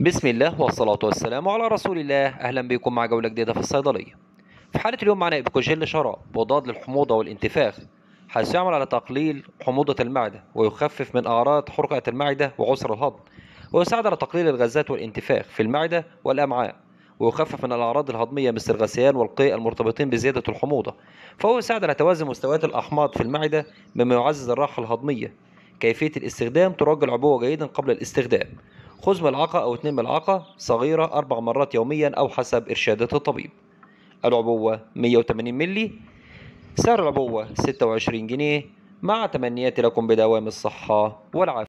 بسم الله والصلاة والسلام على رسول الله. أهلا بكم مع جولة جديدة في الصيدلية. في حالة اليوم معنا إبيكوجيل شراب مضاد للحموضة والانتفاخ. حيث يعمل على تقليل حموضة المعدة ويخفف من أعراض حرقة المعدة وعسر الهضم. ويساعد على تقليل الغازات والانتفاخ في المعدة والأمعاء. ويخفف من الأعراض الهضمية مثل الغثيان والقيء المرتبطين بزيادة الحموضة. فهو يساعد على توازن مستويات الأحماض في المعدة مما يعزز الراحة الهضمية. كيفية الاستخدام ترج العبوة جيدا قبل الاستخدام. خذ ملعقة أو اتنين ملعقة صغيرة أربع مرات يوميا أو حسب إرشادات الطبيب. العبوة 180 ملي سعر العبوة 26 جنيه. مع تمنياتي لكم بدوام الصحة والعافية.